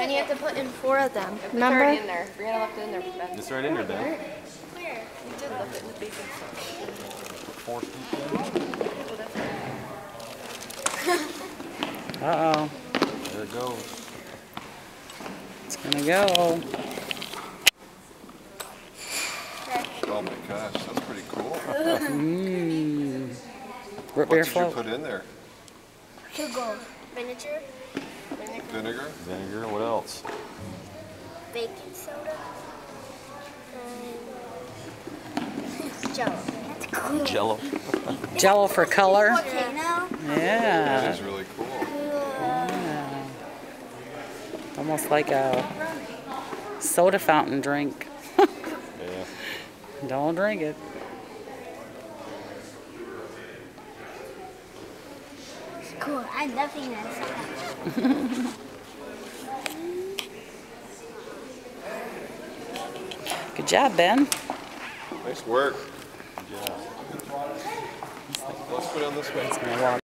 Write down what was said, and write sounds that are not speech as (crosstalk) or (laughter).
And you have to put in four of them. It's Remember? already in there. Brianna left it in there. Ben. It's right in there, Ben. Where? You did left it in the baking soda. Four scoop Uh-oh. There it goes. It's gonna go. Oh my gosh, that's pretty cool. Mmm. Root What did you put in there? Sugar. Vinegar. Vinegar? Vinegar, what else? Baking soda. And (laughs) jello. That's cool. Jello. (laughs) Jello for color. Volcano. That Yeah. is really cool. yeah. Almost like a soda fountain drink. (laughs) Yeah. Don't drink it. Cool. I love that. Good job, Ben. Nice work. Let's put it on this way. It's gonna walk